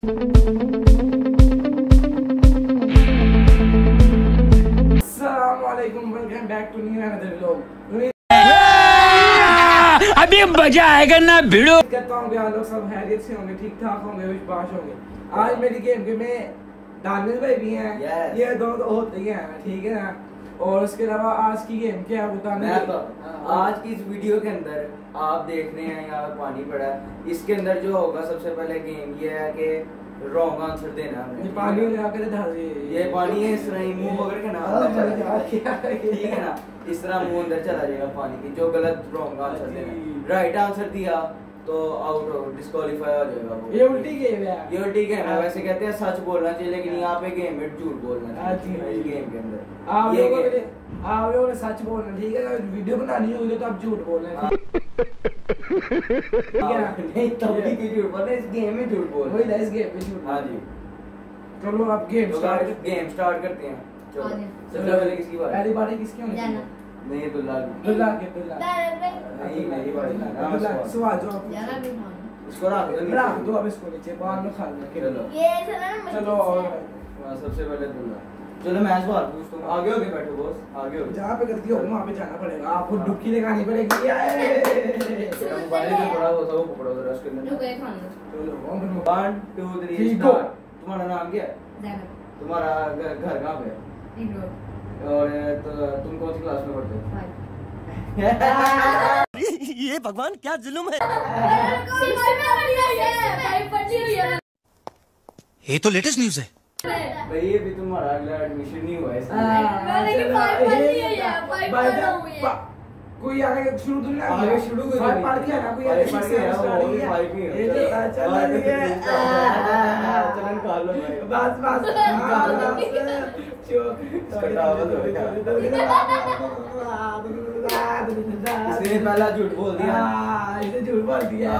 अभी मज़ा आएगा ना भिड़ो। कहता हूँ आप लोग सब हैरियत से होंगे ठीक ठाक होंगे विश्वास होंगे। आज मेरी गेम के में दानिश भाई भी हैं। Yes. ये दो तो होते ही हैं ठीक है ना? और उसके अलावा आज की गेम क्या है बताने तो आज की इस वीडियो के अंदर आप देख रहे हैं यहाँ पे पानी पड़ा है। इसके अंदर जो होगा सबसे पहले गेम ये है कि रॉन्ग आंसर देना ये पानी ले आकर धर दे। ये पानी है इस तरह ही मुँह पकड़ के ना हाँ, अंदर चला जाएगा। ठीक है ना? इस तरह मुँह अंदर चला जाएगा पानी की जो गलत रॉन्ग आंसर देना राइट आंसर दिया तो आउट हो डिस्क्वालीफाई हो जाएगा वो। ये उल्टी गेम है। ये उल्टी गेम है वैसे कहते हैं सच बोलना चाहिए लेकिन यहाँ पे गेम में झूठ बोलना हाँ, चाहिए। गेम के अंदर। आप लोगों आप लोगों ने सच बोलना ठीक है अगर वीडियो बनानी होगी तो आप झूठ बोलना हाँ। ठीक है ना नहीं तब भी क्यों झूठ बोलना इस गेम में झूठ बोल वही इस गेम में झूठ हाँ जी। चलो आप गेम तो स्टार्ट गेम स्टार्ट करते हैं। चलो हाँ सबसे पहले किसकी बारी? पहली बारी किसकी होनी चाहिए? नहीं दुल्ला। दुल्ला के। दुल्ला नहीं मेरी बारी हाँ, दुल्ला उसको- सवाल जो आप ज़्यादा भी मान उसको रख दो रख दो अब इसको नीचे बाद में खा लेंगे। चलो। ये चलो हाँ, सबसे पहले दुल्ला चलो मैं सवाल पूछता हूँ आगे होके बैठो बॉस आगे होके। जहाँ पे गलती होगी वहाँ पे जाना पड़ेगा। आपको डुबकी लगानी पड़ेगी। मेरा मोबाइल जो पड़ा हुआ था वो पकड़ो जरा उसके रुक अंदर गए खाना। चलो हम लोग- वन टू थ्री ठीक हो। स्टार्ट तुम्हारा नाम क्या है? तुम्हारा घर घर कहाँ पे है? और तो, तुम कौन सी क्लास में पढ़ते हो? ये भगवान क्या जुल्म है? ये तो लेटेस्ट न्यूज़ है। भाई अभी तुम्हारा अगला एडमिशन नहीं हुआ है। हाँ, कि है, द- है। कोई आगे शुरू तो नहीं आगे शुरू करो फाइव पढ़ गया ना कोई आगे फाइव पढ़ semester वो भी है। फाइव ही है। ये चलो, तो चला और नहीं है। चलो निकाल लो। बस बस हाँ, बस चो- कटावत हो गया। इसने पहला झूठ बोल दिया हाँ, इसने झूठ बोल दिया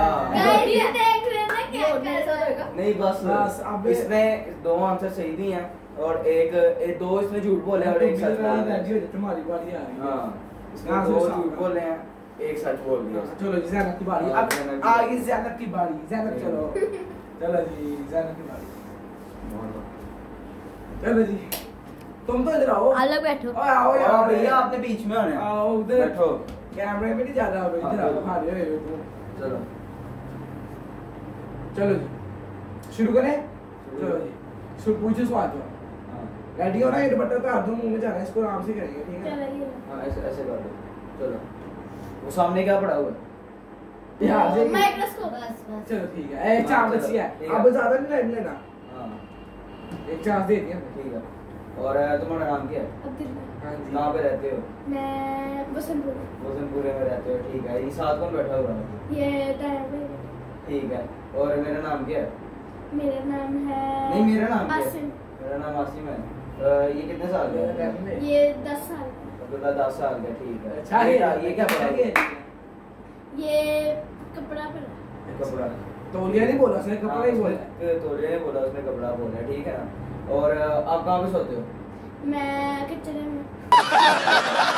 नहीं बस। बस, अब- इसने दो आंसर सही दिए हैं और एक, एक दो इसने झूठ बोले और एक सच बोल दिया तुम्हारी बारी आ गई हाँ। इसने हाँ, दो झूठ बोले हैं एक सच बोल दिया चलो जी जैनब की बारी। हाँ, अब जैनब की आ गई जैनब की बारी जैनब चलो। चलो जी जैनब की बारी। चलो जी तुम तो इधर आओ। अलग बैठो। ओए आओ यार भैया आपने बीच में आना आओ उधर। बैठो। कैमरे में नहीं जा रहा इधर हाँ, आओ खा रहे हो चलो। चलो जी। शुरू करें? चलो जी। शुरू पूछो सवाल तो। हाँ। रेडी हो ना? ये बटन पे हाथ मुँह में जाना है इसको आराम से करेंगे ठीक है? चलो हाँ ऐसे ऐसे कर दो। चलो। वो सामने क्या पड़ा हुआ? है चलो ठीक है। एक चांस बची है। अब ज़्यादा नहीं टाइम लेना। हाँ। एक चांस दे दिया। ठीक है। और तुम्हारा नाम क्या है। हाँ जी। कहाँ पे रहते हो? मैं बसंतपुर वजनपुरे में रहते हो। ठीक है। ये साथ कौन बैठा हुआ है? ये ठीक है। और मेरा नाम क्या है? मेरा नाम है नहीं मेरा नाम आसिम। मेरा नाम आसिम है। ये कितने साल का है? ये दस साल का। अब्दुल्ला दस साल का ठीक है। अच्छा ये ये क्या हुआ है? ये कपड़ा पड़ा कपड़ा। तौलिया नहीं बोला उसने कपड़ा ही बोला? बोला तो ने बोला उसने कपड़ा बोला ठीक है ना। और आप कहाँ पे सोते हो? मैं कचरे में।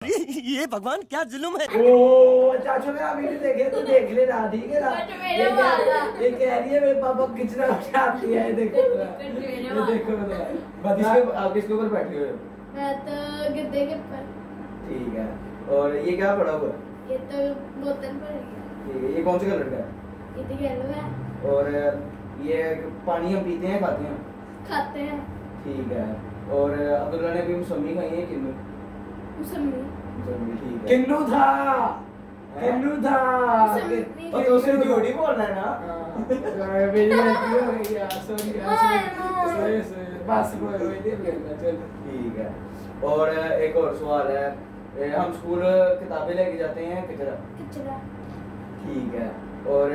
ये भगवान क्या जुल्म है? ओ चाचू का वीडियो देखे तो देख लेना ठीक है ना? ये कह- ये कह रही है मेरे पापा किचरा उठाती है देखो ये। देखो किसके आप किसके ऊपर बैठे हुए हो? मैं तो गद्दे के ऊपर। ठीक है। और ये क्या पड़ा हुआ? है ये तो बोतल ठीक है ये कौन से कलर का है? ये तो येलो है। और ये पानी हम पीते हैं खाते हैं? खाते हैं। ठीक है। और अब्दुल्ला ने भी मौसमी खाई है किन्नू मौसमी। है किन्नू था। किन्नू था। और तो उसे झूठ ही बोलना है ना? हाँ, मेरी गलती हो गई यार सॉरी। सॉरी। बस चल। ठीक है। और एक और सवाल है। हम स्कूल किताबें लेके जाते हैं कचरा? कचरा। ठीक है। और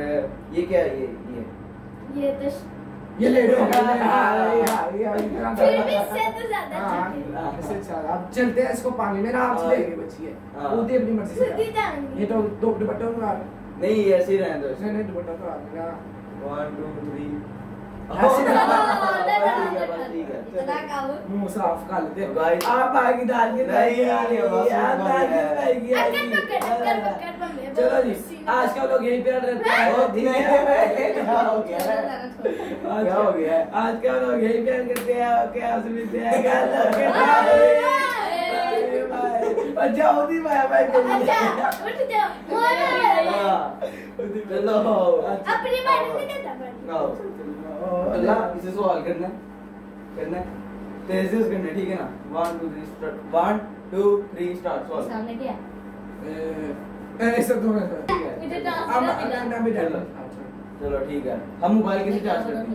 ये क्या है ये ये? ये तो ये ले लो। हाँ, हाँ, हाँ, फिर भी इससे तो ज़्यादा हाँ इससे अच्छा अब चलते हैं इसको पानी में ना आप लेके बची है। वो दे अपनी मर्ज़ी से ये तो दो दुपट्टा उतार नहीं ऐसे ही रहने दो नहीं नहीं दुपट्टा उतार देना 1 2 3 साफ़ कर लेते आप आगे डाल के चलो जी आज का लोग यहीं पे रहते हैं आज का लोग यहीं प्यार करते हैं क्या सुनते हैं अच्छा होती भाई भाई उठ जाओ। मोर। चलो अपनी बात नहीं। आओ अल्लाह इसे सवाल करना है, करना है। तेज तेज करना ठीक है ना? One two three start one two three start सवाल सामने क्या? ऐसा तो है ठीक है मुझे भी डाल चलो। चलो ठीक है। हम मोबाइल कैसे चार्ज करते हैं?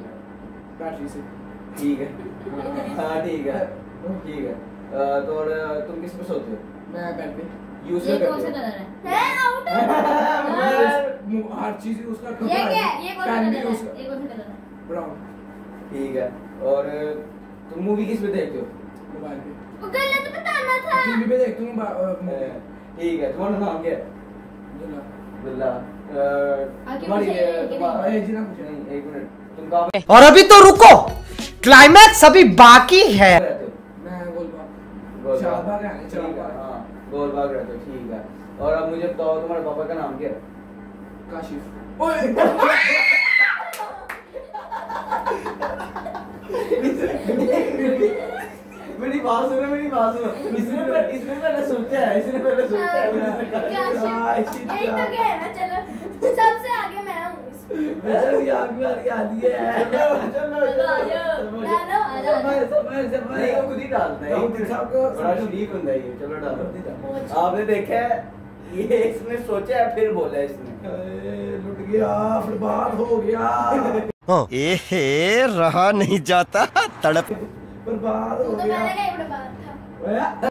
बैटरी से। ठीक है। हाँ ठीक है। ठीक है। तो और तुम किस पे सोते हो? मैं बेड पे यूज़ करते हो। है? है आउट। हर चीज़ यूज़ करता ये क्या ये कौन सा कलर है? ये कौन सा कलर है? ब्राउन ठीक है। और तुम मूवी किस पे देखते हो? मोबाइल पे। गलत बताना था। टीवी पे देखता हूँ। ठीक है। तुम्हारा नाम क्या है? तुम्हारी पे? और अभी तो रुको। क्लाइमैक्स अभी बाकी है। मैं गोलबाग। है है हाँ रहते हो ठीक है। और अब मुझे बताओ तुम्हारे पापा का नाम क्या है? काशिफ। ओए! मेरी बात सुनो मेरी बात सुनो इसने पहले इसने पहले सोचा है इसने पहले सोचा है क्या तो चलो सबसे आगे मैं हूँ आग में आ है चलो चलो जाओ। डालो, जाओ। खुद ही डालता है सबको बड़ा शरीफ है ये चलो डालो आपने देखा है ये इसने सोचा है फिर बोला इसने लुट गया बर्बाद हो गया एहे रहा नहीं जाता तड़प। बर्बाद हो तो गया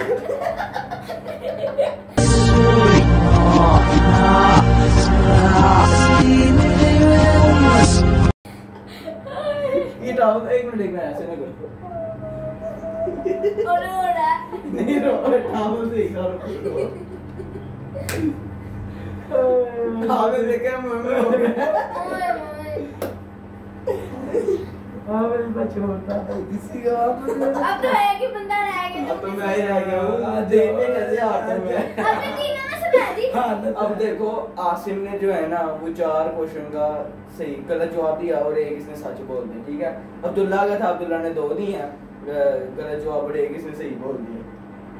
ऊपर हाँ। ये टावल एक मिनट देखना है, ऐसे ना करो और हो रहा है नहीं रो टावल देख रहा हूँ टावल देख के मुँह में हो गया ओए ओए हाँ मेरे बच्चे होता किसी का अब तो है कि बंदा रह गया अब तो मैं ही रह गया हूँ। देखने कैसे आता मैं। अपने तीनों में सुना दी। हाँ अब देखो आसिम ने जो है ना वो चार क्वेश्चन का सही गलत जवाब दिया और एक इसने सच बोल दिया ठीक है? अब्दुल्ला का था अब्दुल्ला ने दो दिए हैं। गलत जवाब और एक इसने सही बोल दिया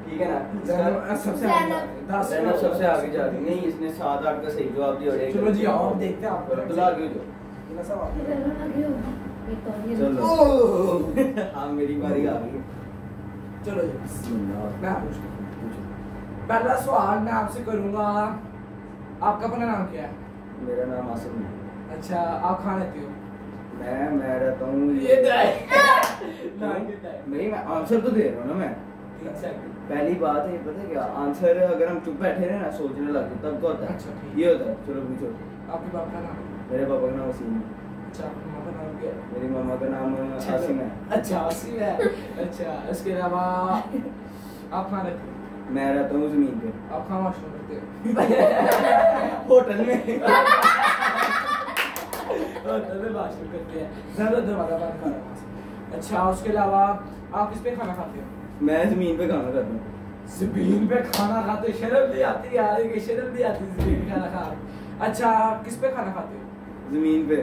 ठीक है ना? सबसे आगे सबसे आगे जा रही नहीं इसने सात आठ का सही जवाब दिया और एक चलो जी आओ देखते हैं आप। अब्दुल्ला आगे हो मेरा सवाल जाओ चलो। हाँ मेरी बारी आ गई। चलो मैं पहला सवाल मैं आपसे करूँगा। आपका अपना नाम क्या है? मेरा नाम आसिम है। अच्छा आप हो? मैं मैं रहता हूँ ये दाई नहीं मैं आंसर तो दे रहा हूँ ना मैं। पहली बात है पता है क्या? आंसर अगर हम चुप बैठे रहे ना सोचने लगे तब क्या होता अच्छा, है ठीक। ये होता है। चलो पूछो। आपके बाप का नाम? मेरे पापा का नाम वसीम है। अच्छा मेरी मामा का नाम आसिम है। अच्छा आसिम है। अच्छा इसके अलावा आप कहाँ रहते हो? मैं रहता हूँ ज़मीन पे। आप कहाँ वॉशरूम करते हो? होटल में। होटल में वॉशरूम करते हैं। ज़्यादा दरवाज़ा बंद करो। अच्छा उसके अलावा आप किस पे खाना खाते हो? मैं ज़मीन पे खाना खाता हूँ। ज़मीन पे खाना खाते शर्म नहीं आती यार ये शर्म नहीं आती ज़मीन पे खाना खा अच्छा किस पे खाना खाते हो? ज़मीन पे।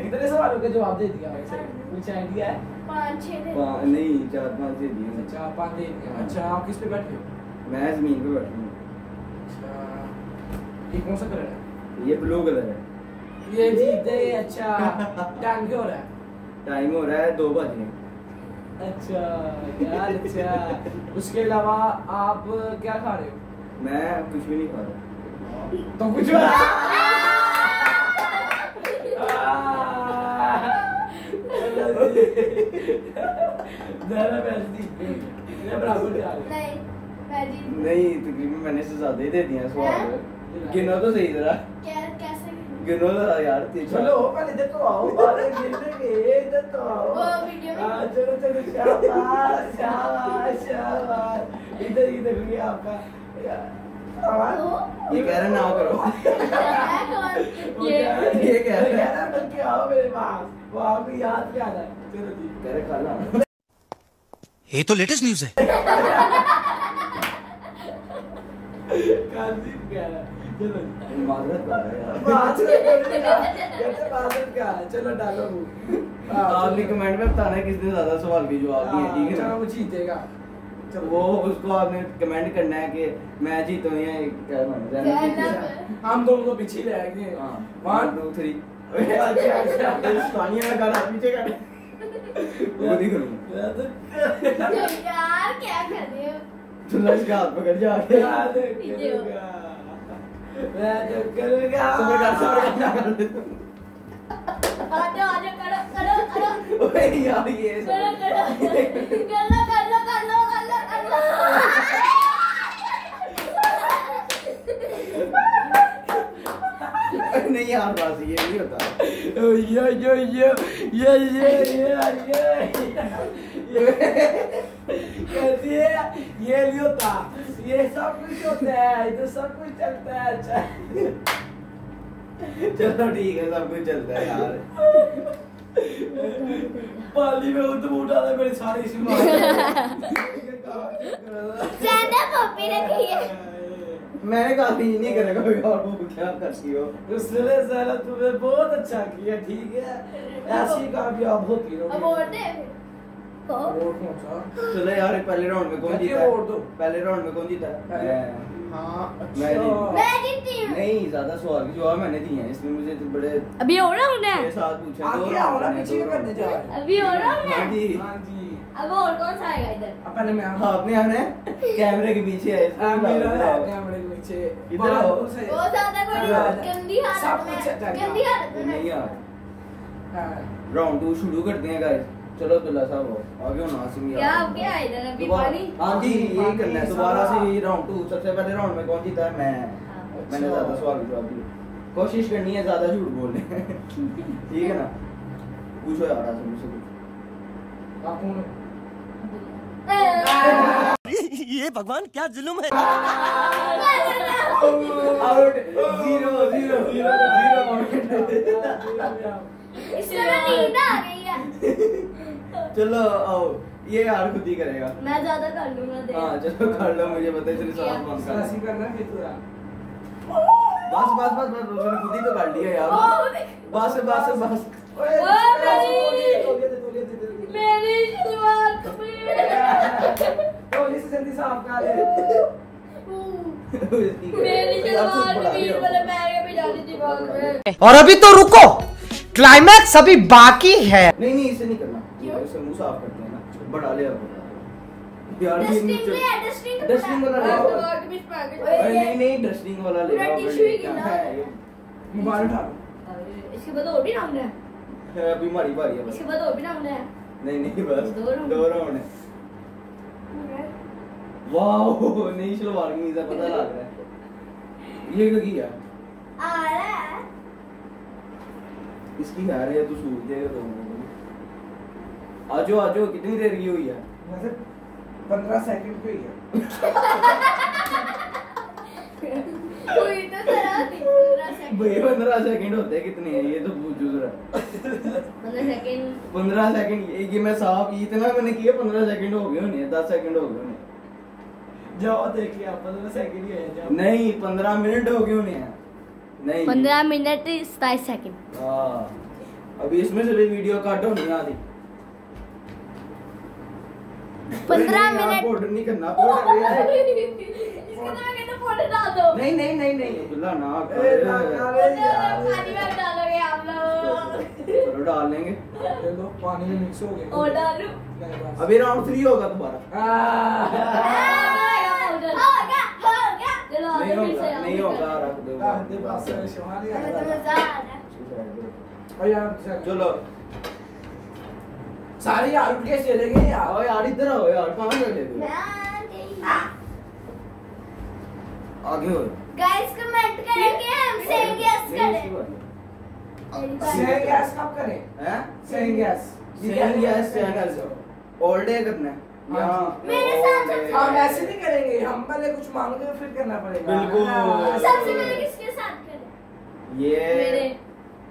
कितने सवालों का जवाब दे दिया? वैसे कुछ आइडिया है? पाँच छह नहीं चार पाँच दे दिए अच्छा पाँच दे दिया अच्छा आप किस पे बैठे हो? मैं ज़मीन पे बैठा हूँ। ये कौन सा कलर है? ये ब्लू कलर है। ये जीते अच्छा। टाइम क्या हो रहा है? टाइम हो रहा है दो बज अच्छा यार अच्छा। उसके अलावा आप क्या खा रहे हो? मैं कुछ भी नहीं खा रहा। तो कुछ ज़्यादा पैसे नहीं। मैं बराबर नहीं मैं नहीं। तकरीबन मैंने से ज़्यादा ही दे दिया सवाल। गिनो तो सही जरा। कैसे गिनो? तो यार चलो पहले इधर तो आओ अरे गिरने इधर तो आओ। वो वीडियो में- हाँ, चलो चलो शाबाश शाबाश शाबाश। इधर इधर ये आपका। आवाज़? ये कह रहे ना करो। है? ये ये कह रहा है। कह रहा है, बल्कि आओ मेरे पास। वो आपको याद क्या है? ला ये तो लेटेस्ट न्यूज़ है। है चलो है है डालो हाँ, आपने कमेंट में बताना किसने ज़्यादा सवाल के जवाब दिए ठीक है ना? वो जीतेगा। वो उसको आपने कमेंट करना है कि मैं जीतूं या है? है? हम दोनों तो पीछे ही रह गए। हाँ। वन टू थ्री अच्छा अच्छा गाना पीछे कर वो नहीं करूँगा। तो यार क्या कर रहे हो? तो लश का हाथ पकड़ जा। याद मैं तो करूँगा सबर कर सबर कर आ जाओ आ जाओ करो करो करो। ओए यार ये करो करो। कर लो कर लो कर लो कर लो कर लो नहीं यार बस ये नहीं होता। यो यो यो ये ये ये ये कहती है ये नहीं होता ये सब कुछ होता है इधर सब कुछ चलता है अच्छा। चलो ठीक है सब कुछ चलता है यार। पाली में उठ उठा था मेरे सारे इसी रखी है। मैंने कहा था नहीं करेगा कोई और वो क्या करती हो? उसने साला तुम्हें बहुत अच्छा किया ठीक है। ऐसी कामयाब होती रहो अब और दे। को वोट कौन सा? चलो यार पहले राउंड में कौन जीता वोट दूँ? पहले राउंड में कौन जीता। हाँ? मैं अच्छा। मैं जीती हूँ। नहीं ज़्यादा सवाल के जवाब मैंने दिए हैं इसमें मुझे तो बड़े अभी हो रहा हूँ। छह सात पूछे हैं, दो आगे round ना पीछे करने जा रहे अभी हो रहा हूँ। हाँ मैं जी। हाँ जी। अब और कौन सा आएगा इधर? पहले मैं हाँ अपने आना। कैमरे के पीछे है। हाँ, है कैमरे के नीचे इधर आओ। ज़्यादा हाँ। गंदी हालत में गंदी हालत में। नहीं यार। हाँ। राउंड टू शुरू करते हैं गाइस चलो साहब आगे होना आसिम क्या अब क्या इधर? अभी पानी? हाँ जी पानी, करना है। दोबारा से राउंड टू। सबसे पहले राउंड में कौन जीता है? मैं। मैंने अच्छा। ज़्यादा सवाल जवाब दिए कोशिश करनी है ज़्यादा झूठ बोलने। ठीक है ना? पूछो यार आसिम मुझसे कुछ आप कौन हो? ये भगवान क्या जुल्म है? Zero zero zero zero point इसमें ना नींद आ गई है चलो आओ। ये यार खुद ही करेगा। मैं ज़्यादा कर लूँगा हाँ चलो कर लो मुझे पता है चलो सवाल कौन सा ऐसी करना फिर पूरा बस बस बस बस उसने खुद ही तो कर लिया यार। बस बस बस। ओए, ओ, मेरी! तौलिया दे। मेरी शलवार कमीज तौलिया से जल्दी साफ़ कर ले। मेरी शलवार कमीज वाले पैर के भी जाती थी भाग में और अभी तो रुको क्लाइमैक्स अभी बाकी है नहीं नहीं इसे नहीं करना उसे मुँह साफ़ करते हैं ना बढ़ा ले अब यार ये डस्टिंग नीचे डस्टिंग डस्टिंग वाला ले आओ। नहीं नहीं डस्टिंग वाला ले आओ टिश्यू ही। है ये? मोबाइल उठा लो। इसके बाद और भी राउंड है है, अभी हमारी बारी है इसके बाद और भी राउंड है नहीं नहीं बस दो राउंड है वाओ नई शलवार कमीज है पता लग रहा है। ये क्या किया आ रहा है। इसकी है रे तू सूट देगा तो आजो आजो कितनी देर की हुई है? वैसे 15 सेकंड पे ही है। तो पंद्रह सेकंड भाई पंद्रह सेकंड होते हैं कितने? हैं ये तो पूछो जरा। पंद्रह सेकंड पंद्रह सेकंड ये ये मैं साफ़ इतना मैंने किया पंद्रह सेकंड हो गए होने दस सेकंड हो गए होने। जाओ देखिए आप 15 सेकंड ही है जाओ। नहीं पंद्रह मिनट हो गए होने हैं। नहीं। पंद्रह मिनट सताईस सेकंड हाँ। अभी इसमें से भी वीडियो काट होनी आधी। पंद्रह मिनट। नहीं करना तो नहीं नहीं नहीं। नहीं ना डालोगे आप लोग। डाल लेंगे। पानी में मिक्स हो और डालू। अभी राउंड थ्री होगा तुम्हारा। हो हो नहीं होगा रख दो। चल। सारे यार उठ के चले गए यार यार इधर आओ यार कहाँ चले गए मैं आगे हो। गाइस कमेंट करेंगे हम सेम यस करें। सेंग गैस कब करें। हैं? सेंग गैस सेम यस चैनल ऑल डे करना है। मेरे साथ हम ऐसे नहीं करेंगे हम पहले कुछ मांगोगे फिर करना पड़ेगा। बिल्कुल। हाँ। सबसे पहले किसके साथ करें? ये मेरे।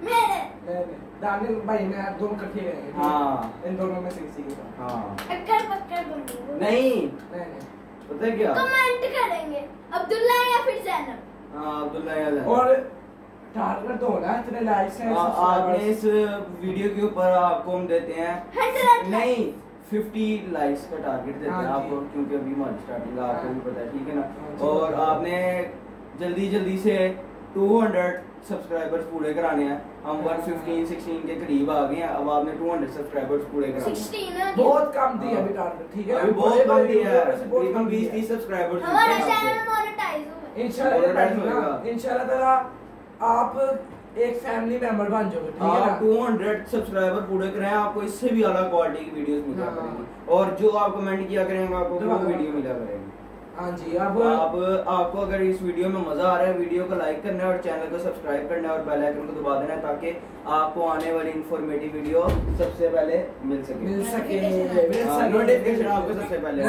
मेरे। दानिल भाई मैं दोनों इकट्ठे करेंगे हाँ। इन दोनों में से किसी के साथ। हाँ। अक्कर पक्कर बोलिए नहीं। नहीं नहीं। पता है क्या? कमेंट करेंगे। अब्दुल्ला या फिर जैनब? हाँ अब्दुल्ला या जैनब। और टारगेट तो होना इतने लाइक्स हैं आपने इस वीडियो के ऊपर आपको हम देते हैं। नहीं 50 लाइक्स का टारगेट देते हाँ हैं आपको क्योंकि अभी हमारी स्टार्टिंग आपको हाँ। भी पता है ठीक है हाँ ना और आपने जल्दी जल्दी से 200 सब्सक्राइबर्स पूरे कराने हैं। हम हाँ। 115 16 के करीब आ गए हैं। अब आपने 200 सब्सक्राइबर्स पूरे कराने हैं। बहुत कम दी अभी टारगेट ठीक है? अभी बहुत कम दिया है। तकरीबन कम 20 30 सब्सक्राइबर्स हमारा चैनल मोनेटाइज होगा इंशाल्लाह। इंशाल्लाह ताला आप एक फैमिली मेंबर बन जाओगे ठीक है आप ना? 200 सब्सक्राइबर पूरे करें आपको इससे भी अलग क्वालिटी की वीडियोस मिला हाँ। करेंगी। और जो आप कमेंट किया करेंगे आपको वो वीडियो मिला करेगी। हाँ जी अब आप आपको अगर इस वीडियो में मज़ा आ रहा है वीडियो को लाइक करना है और चैनल को सब्सक्राइब करना है और बेल आइकन को दबा देना है ताकि आपको आने वाली इंफॉर्मेटिव वीडियो सबसे पहले मिल सके। मिल सके। मिल हाँ, आपको सबसे पहले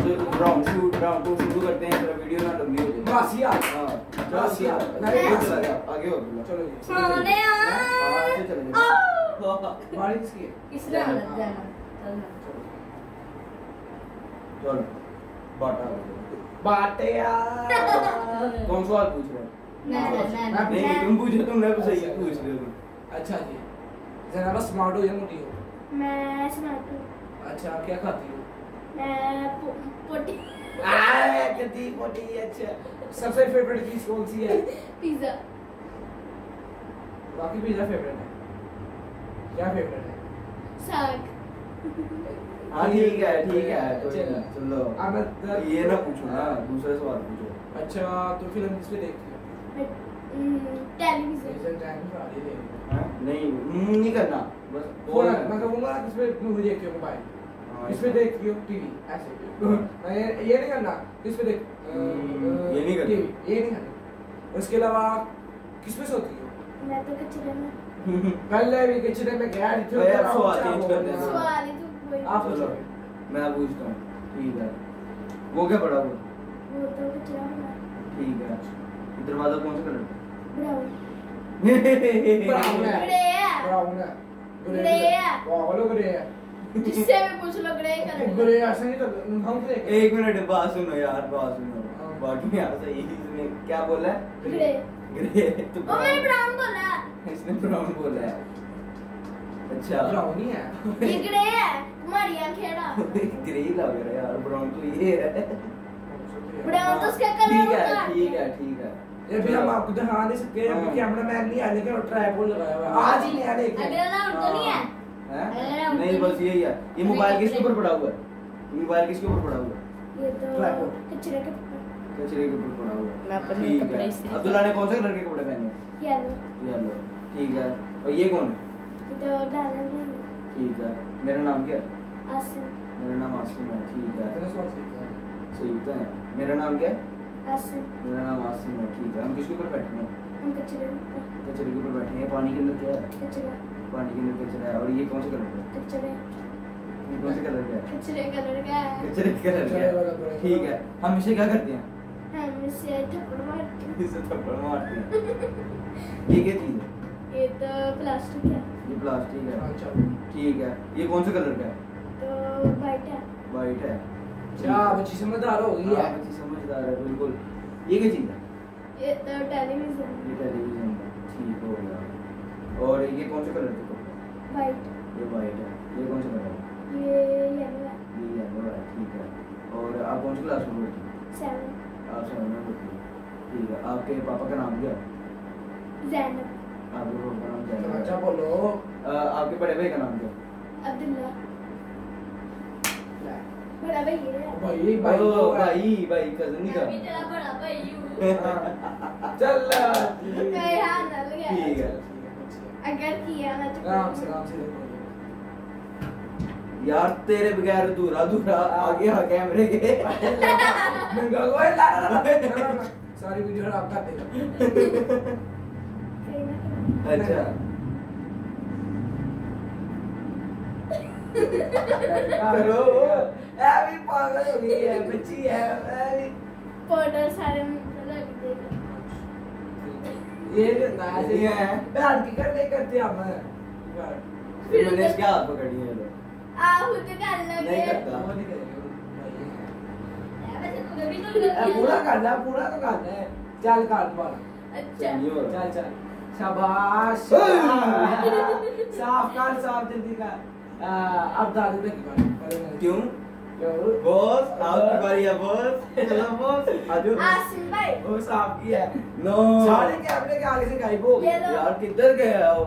तो राउंड शूट राउंड टू शुरू करते हैं जरा वीडियो ना लंबी हो जाए। बस यार। हाँ बस यार। आगे हो चलो। सोने हाँ, बारिश की चलो। बाटा बाटे कौन सवाल पूछ रहे हो? नहीं नहीं तुम पूछो तुमने तो सही पूछ रहे हो। अच्छा जी। जरा बस स्मार्ट हो या मोटी हो? मैं स्मार्ट हूँ। अच्छा क्या खाती हो? मैं पोटी। आए कितनी मोटी अच्छा। सबसे फेवरेट चीज़ कौन सी है? पिज्जा बाकी पिज्जा फेवरेट है। क्या फेवरेट है? साग। हाँ ठीक है ठीक है चलो। अब ये ना पूछो। ना दूसरा सवाल पूछो। अच्छा तो फ़िल्म किस पे देखती हो। टेलीविज़न। है हाँ? नहीं नहीं करना बस फ़ोन मैं कहूँगा किस पे मूवी देखती हो मोबाइल। हाँ, किस पे देखती हो टीवी ऐसे। मैं ये नहीं करना किस पे देख ये नहीं करना। ये नहीं करना। उसके अलावा किस पे सोती हो? मैं तो कचरे में। पहले भी किचन में गया थे सवाल change कर देना। सवाल ही तो आप चलो पूछो। मैं पूछता हूँ। ठीक है। वो क्या पड़ा वो वो तो ठीक है। दरवाज़ा कौन सा कलर? ब्राउन। है। है। ब्राउन है। ग्रे है। ग्रे है। जिससे भी पूछ लो ग्रे कलर ग्रे ऐसे नहीं तो हम देख एक मिनट बात सुनो यार बात सुनो। हाँ। बाकी यार सही इसने क्या बोला है? ग्रे। ग्रे तो मैंने ब्राउन बोला। इसने ब्राउन बोला है। अच्छा। ब्राउन ही। है ये ग्रे है तुम्हारी आँखें ग्रे ही लग रहा है यार ब्राउन तो ये है। ब्राउन तो उसका कलर ठीक है ठीक है ठीक है। ये भी हम आपको दिखा नहीं सकते हाँ। अभी कैमरा नहीं आया लेकिन ट्राइपॉड लगाया हुआ है। आज ही नहीं आया लेकिन अगला राउंड तो नहीं है? हैं? अरे, हम नहीं तो- बस यही है। ये मोबाइल किसके ऊपर पड़ा हुआ है? मोबाइल किसके ऊपर पड़ा हुआ है? ये तो कचरे के कचरे के ऊपर पड़ा हुआ मैं अपने कपड़े है अब्दुल्ला ने कौन से कलर के कपड़े पहने येलो येलो ठीक है। और ये कौन ठीक है। मेरा नाम क्या है? आसिम मेरा नाम आसिम है। ठीक है। सही तो है। मेरा नाम क्या है? आसिम मेरा नाम आसिम है। ठीक है। हम किसके ऊपर बैठे हैं? हम कचरे के ऊपर। कचरे के ऊपर बैठे हैं। पानी के अंदर क्या है? कचरा। पानी के अंदर कचरा है। और ये कौन से कलर है? कचरे। ये कौन से कलर का है? कचरे कलर का है। कचरे कलर का है। ठीक है। हम इसे क्या करते हैं? हम इसे थप्पड़ मारते हैं। इसे थप्पड़ मारते हैं। ये क्या चीज़ है? ये तो प्लास्टिक है। ये प्लास्टिक है अच्छा ठीक है। ये कौन से कलर का है? तो वाइट है। वाइट है। क्या बच्ची समझदार हो गई है। हाँ, बच्ची समझदार है बिल्कुल। ये क्या चीज़ है? ये तो टेलीविज़न ये टेलीविज़न ठीक हो गया। और ये कौन से कलर वाइट ये वाइट है। ये कौन सा कलर है ये येलो है। ये येलो है ठीक है। और आप कौन सी क्लास में पढ़ती हैं? सेवन आप होती है। ठीक है। आपके पापा का नाम क्या है? जैनब आपके पापा का नाम क्या है? अच्छा बोलो। आपके बड़े भाई का नाम क्या है? अब्दुल्ला। बड़ा भाई है। भाई भाई ओ, तो है। भाई भाई कज़न नहीं मैं तेरा बड़ा भाई हूँ। चल मेरे हाथ न लगे ठीक है अगर किया ना तो आराम से आराम से देखो। यार तेरे बगैर अधूरा अधूरा आगे आ कैमरे के। मैं कोई ला ला ला सारी वीडियो कहीं अच्छा। करो ए पागल हो गई है बच्ची है ए पाउडर सारे में लग देगा ये जो ऐसे ये है। यार की कर करते हम मैंने इसके हाथ पकड़ी है तो। आहू तो कर लगे नहीं करता। वो नहीं करेगा। तो पूरा करना पूरा तो करना है चल कर पर अच्छा। हो। चल चल। शाबाश साफ़ कर साफ़ जल्दी कर। आ, अब दादू ने क्यों? क्यों? बॉस आपकी बारी है बॉस। चलो बॉस। आजो। आसिम भाई वो साफ़ किया है। नो सारे के कैमरे के आगे से गायब हो गए यार किधर गए हो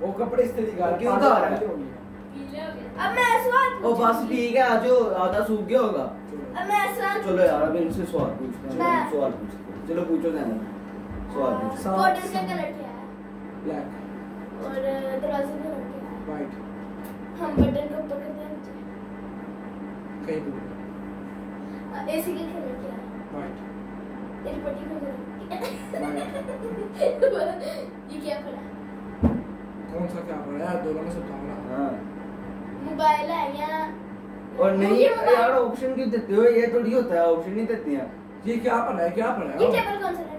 वो? कपड़े इस्त्री कर क्यों उतार है? हो अब मैं सवाल ओ बस ठीक है आजो आधा सूख गया होगा। अब मैं सवाल चलो यार अब इनसे सवाल पूछते हैं। मैं- सवाल पूछते हैं। चलो पूछो जाना सवाल पूछो। पाउडर का कलर क्या है। ब्लैक और दरवाजे का कलर क्या है। वाइट हम बटन को पकड़ते हैं? कहीं भी। एसी का कलर क्या है? वाइट तेरी पट्टी का ये क्या पड़ा कौन सा क्या पड़ा यार दोनों में से बताओ ना हाँ। मोबाइल है या? और नहीं यार ऑप्शन क्यों देते हो? ये थोड़ी होता है ऑप्शन नहीं देते हैं। ये क्या पड़ा है? क्या पड़ा ये है टेबल कौन सा है?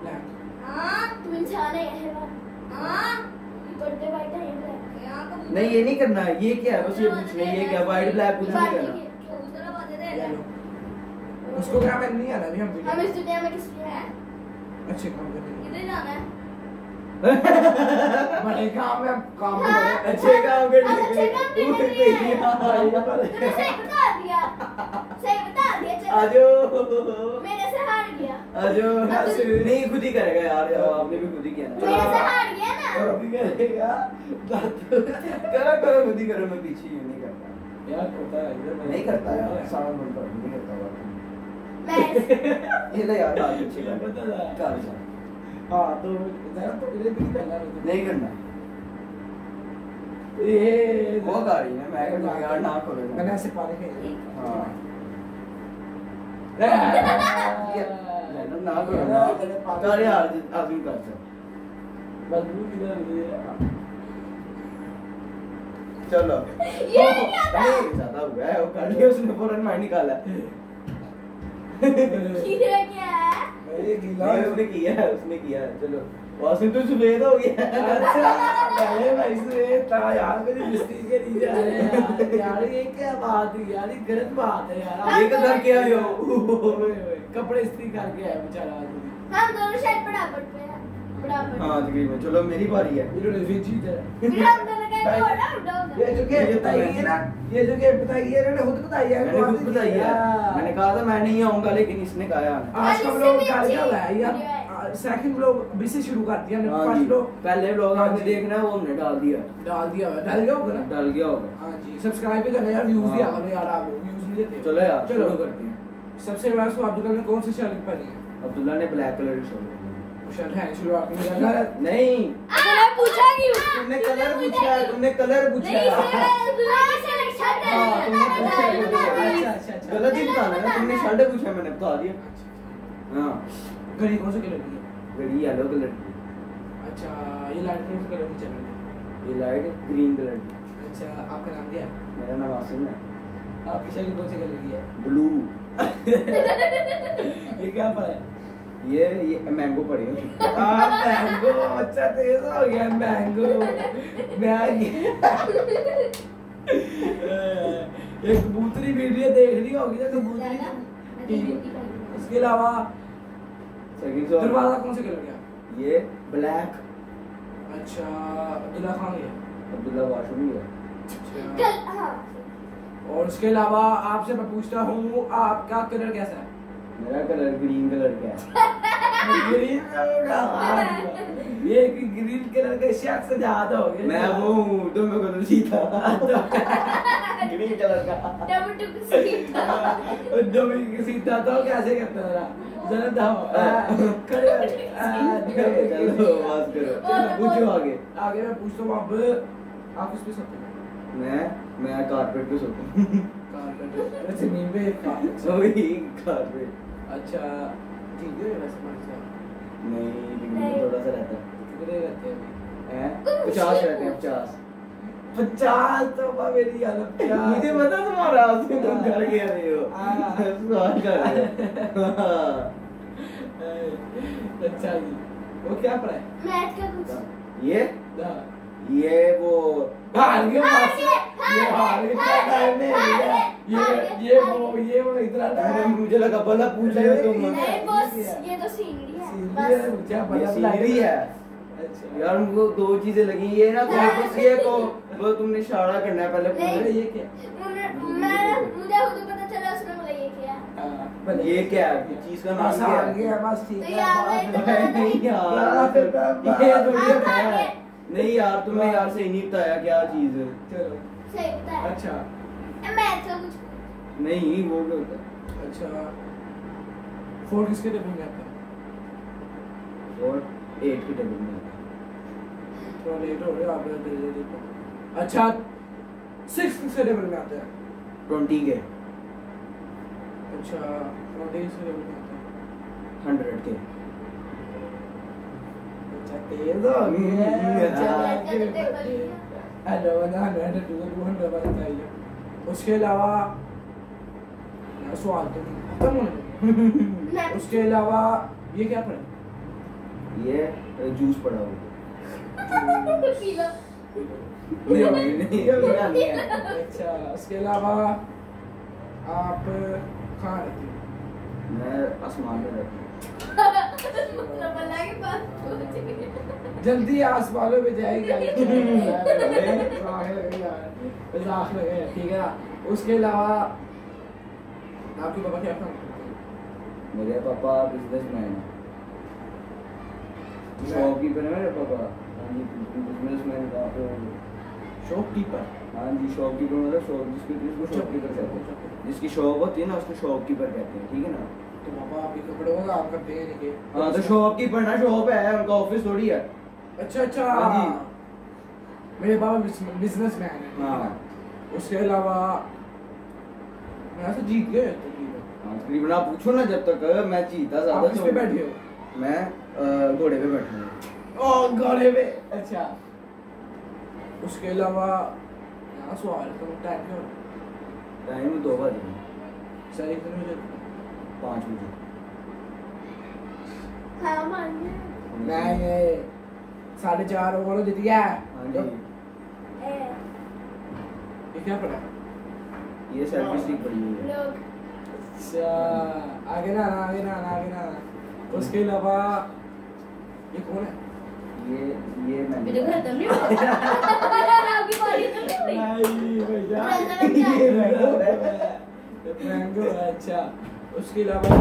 ब्लैक हाँ तुम इंसान है ये हाँ बर्थडे वाइट है नहीं ये नहीं करना ये क्या है? बस ये पूछना है ये क्या वाइट ब्लैक कुछ नहीं करना। उसको क्या नहीं आना नहीं हम इस दुनिया में किस हैं? अच्छे काम कर रहे किधर जाना है हैं? बड़े काम में काम कर रहे हैं अच्छे काम अच्छे काम करने के लिए। तूने सही बता दिया। सही बता दिया आजो। मेरे से हार गया आजो तू- नहीं खुद ही करेगा यार आपने भी खुद ही किया। मेरे से हार गया ना। खुद ही करेगा। करो करो खुद ही करो मैं पीछे ही हूँ, नहीं करता। यार होता है इधर नहीं। करता यार साउंड बंद कर नहीं करता बात। मैं ये ले यार पीछे कर पता है। कर जा। हाँ तो जरा तो भी नहीं करना। ये वो गाड़ी है मैं कहता हूँ यार ना करो मैंने ऐसे पानी फेंक हाँ। ना करो ना कर यार आदमी कर जा बदबू किधर है चलो। ये ज़्यादा हुआ है वो कर लिया उसने फ़ौरन मार निकाला। ये क्या? है उसने किया उसने किया चलो। वासिम तो सफ़ेद हो गया। अच्छा भाई से ता यार मेरी मिस्त्री के नहीं जा रहे यार यार ये क्या बात है यार ये गलत बात है यार। ये किधर के हो? ओए, ओए, कपड़े इस्त्री करके आया बेचारा हम दोनों शायद बराबर पे हैं बराबर हाँ तकरीबन चलो मेरी बारी है। इन्होंने फिर जीत है ये जो के ना ये जो के इन्होंने खुद मैंने खुद बताई हाँ। मैंने कहा था मैं नहीं आऊँगा लेकिन इसने कहा आज का ब्लॉग भी कर अच्छी है? यार सेकंड ब्लॉग अभी से शुरू कर दिया हमने हाँ फ़र्स्ट ब्लॉग पहले ब्लॉग हाँ आपने देखना है वो हमने डाल दिया। डाल दिया है डाल गया होगा ना? डाल गया होगा। हाँ जी। सब्सक्राइब भी करना यार व्यूज़ हाँ। दिया करो यार आप व्यूज़ नहीं देते चलो यार चलो। करते हैं। सबसे पहले तो अब्दुल्ला ने कौन सी शर्ट पहनी है अब्दुल्ला ने ब्लैक कलर की शर्ट है नहीं। पूछा तुमने कलर पूछा है तुमने कलर पूछा। है सिलेक्शन है तुमने पूछा तुमने दे, अच्छा अच्छा अच्छा गलत ही बताना ना तुमने शर्ट पूछा मैंने बता दिया। हाँ। घड़ी कौन से कलर की घड़ी येलो कलर की। अच्छा ये लाइट कौन से कलर की चल रही है? ये लाइट ग्रीन कलर की। अच्छा आपका नाम क्या है? मेरा नाम आसिम है। आपकी शर्ट कौन से कलर की है? ब्लू ये क्या पर है? ये ये मैंगो पड़ी है आ मैंगो अच्छा तेज हो गया मैंगो मैंगो एक कबूतरी वीडियो देख रही होगी ना कबूतरी। इसके अलावा दरवाज़ा कौन से कलर का? ये ब्लैक अच्छा अब्दुल्ला खान है अब्दुल्ला वाशरूम है कल हाँ। और उसके अलावा आपसे मैं पूछता हूँ आपका कलर कैसा है? मेरा कलर ग्रीन कलर का है। Green colour? का हाँ। ये कि ग्रीन कलर का शर्ट से ज़्यादा हो गया। मैं वो हूँ तो मैं कलर सीता। ग्रीन कलर का। टमाटो को सीधा डबल की सीधा तो कैसे करता था जरा दाओ खड़े आ, चलो आवाज़ करो। चलो पूछो आगे। आगे मैं पूछता हूँ अब आप उस पे सोते हैं? मैं? मैं कारपेट पे सोता हूँ। अच्छा नींद पे कारपेट वही कारपेट अच्छा ठीक है वैसे मान सा नहीं लेकिन थोड़ा सा रहता है कितने रहते हैं हैं पचास रहते हैं पचास पचास तो मेरी हालत क्या मुझे पता तुम्हारा आप तुम घर गए रहे हो हाँ। सवाल कर रहे हो हाँ। अच्छा जी वो क्या पढ़ा है मैथ का कुछ ये हाँ। ये वो हार बस। ये हार ये ये ये इतना अरे मुझे लगा भला पूछ रहे हो तुम। नहीं बॉस ये तो सीढ़ी है बस। ये है। अच्छा। यार उनको दो चीज़ें लगी ये ना कॉम्पस ये को वो तुमने इशारा करना है पहले। अरे पूरे ये क्या? मैं मुझे खुद पता चला उसने बोला ये क्या? हाँ, ये क्या है? चीज़ का नाम क्या है? बस ठीक तो है यार, है। तो- नहीं यार है, बात है। ये है। नहीं यार तुमने यार सही नहीं बताया क्या चीज़? है चलो। सही बता है अच्छा कुछ नहीं वो क्या होता है। अच्छा। फोर किसके टेबल में आता है? और एट की टेबल में आता है। थोड़ा लेट हो गया आप जल्दी जल्दी करो। अच्छा सिक्स किसके टेबल में आता है? ट्वेंटी के। अच्छा ट्वेंटी किसके टेबल में आता है? हंड्रेड के। उसके अलावा सवाल तो खत्म होने उसके अलावा ये क्या पढ़े ये जूस पड़ा हुआ अच्छा उसके अलावा आप कहाँ रहते हो मैं आसमान में रहता हूँ जल्दी आसमानों में जाएगी। मज़ाक ठीक है ना? उसके अलावा आपके पापा क्या काम मेरे पापा बिजनेसमैन है। शॉपकीपर है मेरे पापा। हाँ जी बिजनेसमैन का शॉपकीपर हाँ जी शॉपकीपर मतलब शॉप जिसकी जिसको शॉपकीपर कहते हैं जिसकी शॉप होती है ना उसको शॉपकीपर कहते हैं। ठीक है ना? तो पापा आपके कपड़ों का काम करते हैं नहीं। हाँ तो शॉपकीपर ना शॉप है उनका ऑफ़िस थोड़ी है। अच्छा अच्छा। हाँ जी। मेरे पापा बिज़नेस मैन है। है। हाँ। उसके अलावा मैं तो जीत गए तकरीबन हाँ आप पूछो ना जब तक मैं जीता आप ज़्यादा किस पे बैठे हो? मैं घोड़े पे बैठा हूँ। ओ घोड़े पे? अच्छा। उसके अलावा यहाँ सवाल तो टाइम क्यों टाइम दो बजे। सर एक कितने बजे पाँच बजे। हाँ मान नहीं साढ़े चार ओवर जीत गया हाँ ये क्या पड़ा? ये सेल्फी स्टिक पड़ी हुई है। अच्छा आगे ना आगे ना आगे ना। उसके अलावा ये कौन है? ये ये मैंने मेरे घर तो नहीं आपकी बारी तो नहीं भैया। ये है अच्छा। उसके अलावा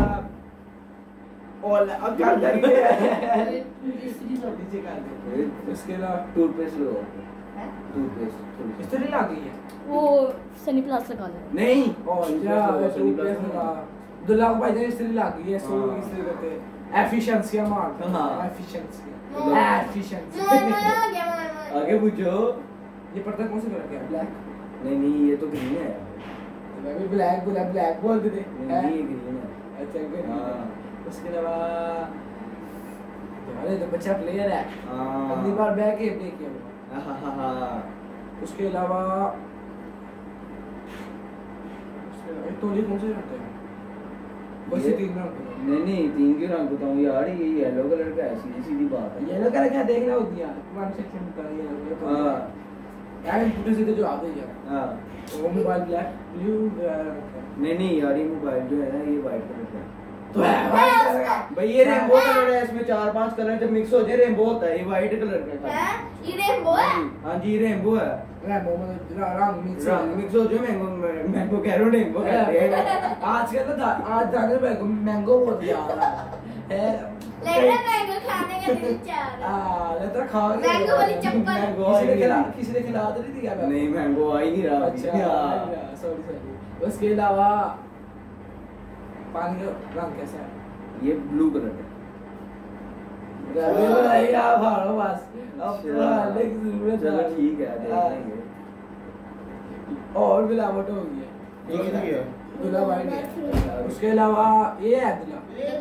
और अब कर देंगे नीचे कर देंगे उसके अलावा टूथपेस्ट लो। हैं? टूथपेस्ट इस तरह लग गई है। वो सनी प्लस लगा ले। नहीं और क्या टूथपेस्ट लगा। भाई गई है सो हाँ। इस तरह करते एफिशिएंसी मार हाँ। एफिशिएंसी एफिशिएंसी आगे पूछो। ये पर्दा कौन सा कलर का है ब्लैक नहीं नहीं ये तो ग्रीन है। मैं भी ब्लैक बोला ब्लैक बोल दे दे नहीं ये ग्रीन अच्छा. हाँ। उसके अलावा अरे तो बच्चा प्लेयर है हाँ। अगली बार बैक ही प्ले किया। उसके अलावा एक तोली कौन से रखते हैं बस ये ये- तीन रंग नहीं नहीं तीन क्यों रंग बताऊँ यार ये येलो कलर का है सीधी सीधी बात है येलो कलर क्या देखना होती है कमेंट सेक्शन बताइए ये तो हाँ यार पुटे सीधे जो आते हैं हाँ वो मोबाइल ब्लैक ब्लू नहीं नहीं यार ये मोबाइल जो है ना ये व्हाइट कलर का तो है भाई ये रेनबो कलर है इसमें चार पाँच कलर जब मिक्स हो जाए रेनबो होता है ये व्हाइट कलर का है? ये रेनबो है? हाँ जी रेनबो है। रेनबो में रा- रंग मिक्स रंग मिक्स हो जो मैंगो मैंगो कह रहा हूँ। रेनबो कहते हैं। आजकल तो आज जाने मैंगो मैंगो बहुत याद है। लग रहा है मैंगो खाने का दिल चाह रहा है लेता खाओगे मैंगो वाली चप्पल। किसी ने आई खिला नहीं। किसी ने खिला तो नहीं दिया नहीं मैंगो। आ ही नहीं रहा। अच्छा। सॉरी सॉरी उसके अलावा पानी का रंग कैसा है? ये ब्लू कलर है। गर्मी में नहीं आ भाड़ो बस। अब तो अच्छा। चलो ठीक है देख। लेंगे। और मिलावट हो। है है। ने उसके अलावा ये है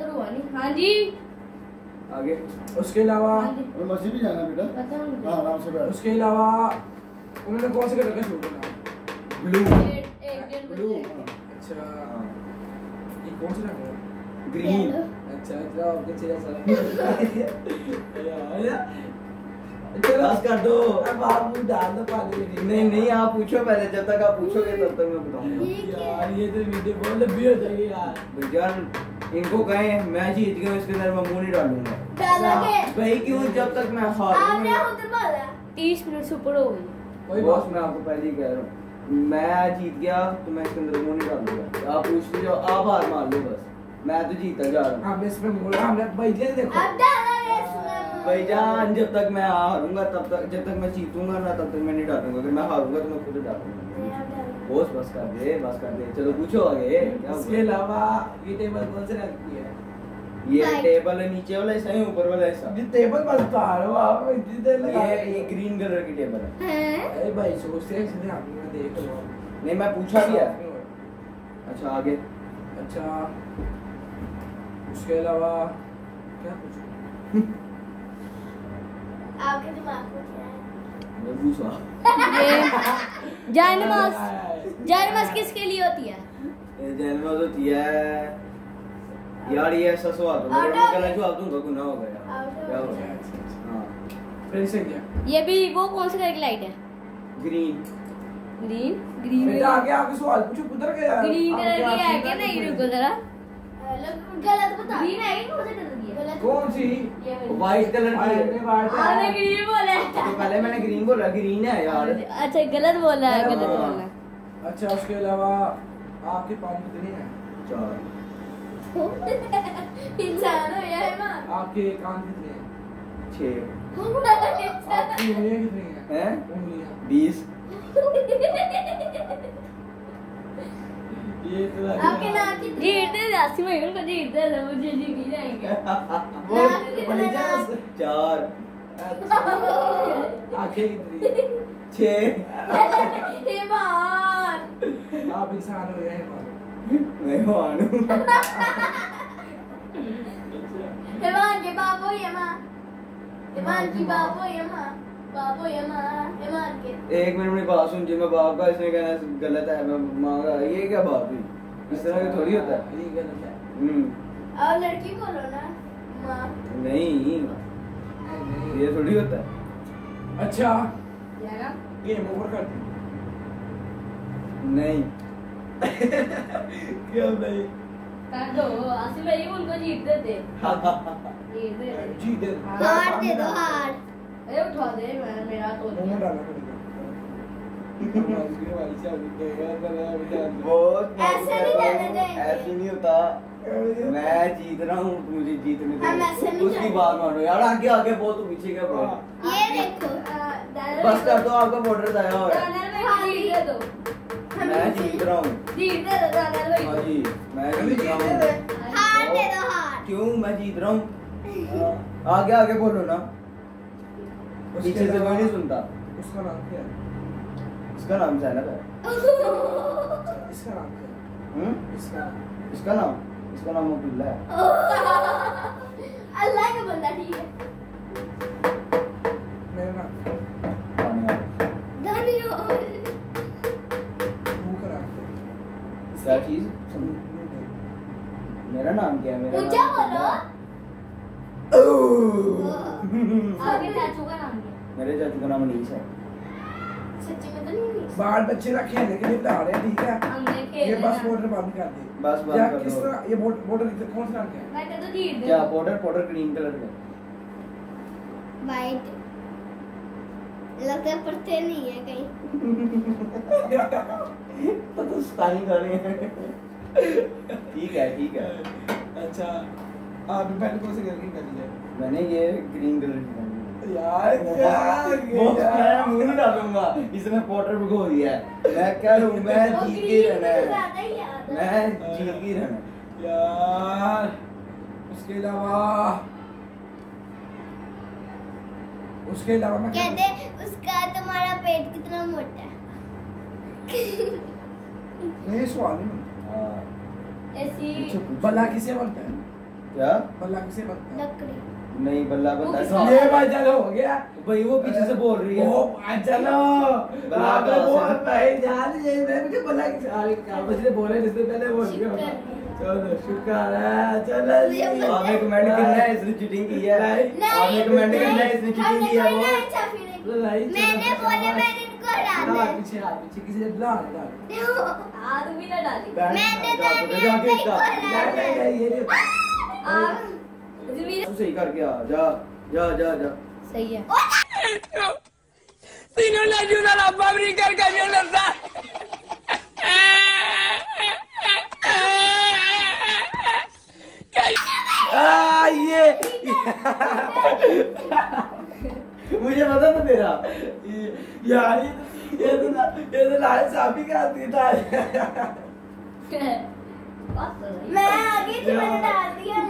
तो हाँ जी। आगे। उसके अलावा हाँ मस्जिद भी जाना बेटा। हाँ आराम से बैठ। उसके अलावा उन्होंने कौन से कलर का सूट पहना ब्लू। ब्लू अच्छा हाँ। ये कौन सा रंग है ग्रीन अच्छा अच्छा आपके चेहरा सा यार चलो बस कर दो। अब बाबू डाल दो पानी नहीं नहीं आप पूछो पहले जब तक आप पूछोगे तब तक मैं बताऊँगा। यार ये तो वीडियो बहुत लंबी हो जाएगी यार। भैजान इनको कहे मैं जीत गया इसके अंदर मैं मुँह नहीं डालूँगा। भाई क्यों जब तक मैं बोला तीस मिनट से ऊपर हो गई। बॉस मैं आपको पहले ही कह रहा हूँ। मैं जीत गया तो मैं इसके अंदर मुँह नहीं डालूँगा। आप पूछते जाओ आप हार मान लो बस। मैं तो जीता जा रहा हूँ। हमने इसमें बोला हमने भाई देखो। इसमें। भाईजान जब तक मैं हारूँगा तब तक जब तक मैं जीतूँगा ना तब तक मैं नहीं डालूँगा। अगर मैं हारूँगा तो मैं खुद डालूँगा। बॉस बस कर दे बस कर दे चलो पूछो आगे इसके अलावा ये टेबल कौन से रंग की है? ये टेबल है नीचे वाला हिस्सा है ऊपर वाला हिस्सा? ये टेबल पर उतार हो आप इतनी लगा ये ये ग्रीन कलर की टेबल है। अरे भाई सोचते हैं हम मैं देख लो। नहीं मैं पूछा भी है। अच्छा आगे। अच्छा उसके अलावा क्या पूछूँ? आपके दिमाग में ये जानमास जानमास किसके लिए होती है? ये जन्म होती है। यार ये ऐसा सवाल तो मैं जवाब दूँगा गुनाह हो गया। क्या हो गया? हाँ। फिर से क्या? ये भी वो कौन सी कलर की लाइट है ग्रीन ग्रीन ग्रीन फिर आगे आगे सवाल पूछो गया ग्रीन कलर की है क्या? नहीं रुको जरा। गलत बता। ग्रीन है कि कौन से कौन सी? व्हाइट कलर की। आपने ग्रीन बोला है। तो पहले मैंने ग्रीन बोला ग्रीन है यार। अच्छा गलत बोला है गलत हाँ। बोला। अच्छा उसके अलावा आपके पाँव कितने हैं? चार। इंसान हो या है माँ आपके कान कितने हैं? छः। आपकी उंगलियाँ कितनी हैं? हैं? उंगलियाँ। बीस। ये तो आपके नाक कितने जीत दे राशि में उनको जीत दे दो मुझे जी नहीं जाएँगे चार आँखें कितनी छः ईमान आप इंसान हो हैं मैं मानू ईमान के बाप हो या माँ ईमान की बाप हो या माँ बाप हो या माँ ईमान के एक मिनट मेरी बात सुन जी मैं बाप का इसने कहना गलत है मैं मांगा ये क्या बात हुई? इस तरह का थोड़ी होता है। ये गलत है। हम्म। और लड़की बोलो ना? माँ। नहीं। ये थोड़ी होता है। अच्छा। गेम ओवर कर नहीं। क्या भाई? कर दो आसिम भाई उनको जीत दे दे। जीत दे दे। जी दे। हार दे दो हार। अरे उठा दे मैं मेरा तो बहुत ऐसे नहीं जाने देंगे। ऐसे नहीं होता। मैं जीत रहा हूँ मुझे जीतने दो उसकी बात मानो यार आगे आगे बहुत तू पीछे क्या बोल ये देखो बस कर दो आपका बॉर्डर दया हो। मैं जीत रहा हूँ। जीत दे दो दानर हाँ मैं जीत रहा हूँ। हार दे दो हार। क्यों? मैं जीत रहा हूँ। आगे आगे बोलो ना। पीछे से कोई नहीं सुनता। उसका नाम क्या है? इसका नाम जैनब है। इसका नाम क्या है? हम्म? इसका इसका नाम? इसका नाम अब्दुल्ला है। अल्लाह का बंदा ठीक है। मेरा नाम तू क्या चीज़? मेरा नाम क्या है? मेरा ऊँचा नाम बोलो आगे चाचू का नाम क्या मेरे चाचू का नाम अनीस है सच्ची में तो नहीं बाल बच्चे ना खेलने के लिए बता रहे हैं ठीक है? ये बस मोटर बंद कर दी। बस बंद कर किस तरह ये मोटर मोटर कौन सा क्या है? मैं कहता जीत दे। क्या दो। पाउडर? पाउडर ग्रीन कलर का। वाइट लगता है पढ़ते नहीं है कहीं। तो तो स्टाइल कर रहे हैं। ठीक है ठीक है। अच्छा। आपने पहले कौन सी कलर की करी है? मैंने ये ग्रीन कलर की यार यार? वो मैं मुँह नहीं डालूँगा। इसमें पाउडर भिगो दिया है। मैं कह रहा मैं जीत के रहना है। ज़्यादा ही याद है। मैं जीत के रहना यार उसके अलावा उसके अलावा मैं कहते उसका तुम्हारा पेट कितना मोटा है? नहीं सवाल नहीं हाँ। ऐसी पूछो, पूछो। किसे बनता है? क्या? बल्ला किसे लकड़ी। नहीं बल्ला वो बता ये भाई चलो हो गया। भाई वो पीछे से बोल रही है। वो चलो बल्ला वो से? भाई जान ये मैं मुझे बल्ला अरे क्या बचने बोले जिससे पहले बोल गया चलो शुक्र है चलो आपने कमेंट करना है इसने चीटिंग की है। आपने कमेंट करना है इसने चीटिंग की है वो। चलो, मैंने बोले। मैंने इनको हराना हाथ पीछे हाथ पीछे किसी ने बुला डाल आग भी ना डाली। मैंने तो ये नहीं सही करके आ जा जा जा जा सही है। आ ये मुझे पता था तेरा। यार ये तो ये तो ना ये तो लाल साहब का आती था। मैं आगे थी मैंने डाल दिया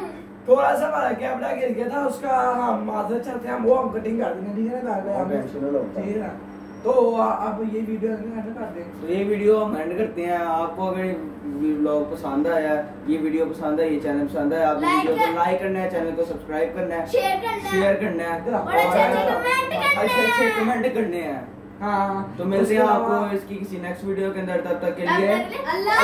थोड़ा सा हमारा कैमरा गिर गया था उसका हम माजर चाहते हैं वो हम कटिंग कर देंगे ठीक है ना बैग हाँ, ठीक है ना। तो अब ये वीडियो एंड कर दें। तो ये वीडियो हम एंड करते हैं। आपको अगर ये व्लॉग पसंद आया ये वीडियो पसंद है ये चैनल पसंद है Like वीडियो को लाइक करना है चैनल को सब्सक्राइब करना है शेयर करना है। शेयर करना है। और अच्छे अच्छे कमेंट करना अच्छे अच्छे है। कमेंट करने हैं। तो मिलते हैं आपको इसकी किसी नेक्स्ट वीडियो के अंदर तब तक के लिए अल्लाह।